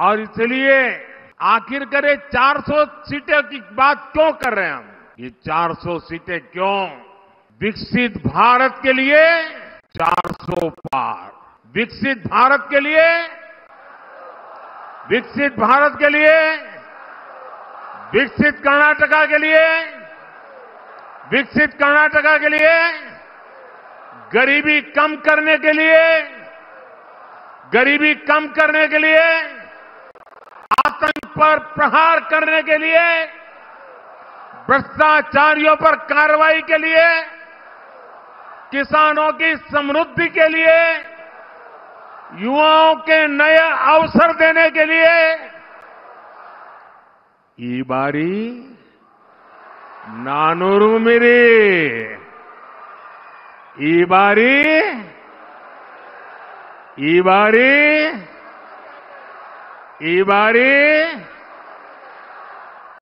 और इसलिए आखिर करे 400 सीटें की बात क्यों कर रहे हैं हम? ये 400 सीटें क्यों? विकसित भारत के लिए 400 पार। विकसित भारत के लिए विकसित भारत के लिए विकसित कर्नाटका के लिए विकसित कर्नाटका के लिए गरीबी कम करने के लिए गरीबी कम करने के लिए पर प्रहार करने के लिए, भ्रष्टाचारियों पर कार्रवाई के लिए, किसानों की समृद्धि के लिए, युवाओं के नए अवसर देने के लिए, ई बारी नानुरु मिरी। ई बारी ई बारी ई बारी।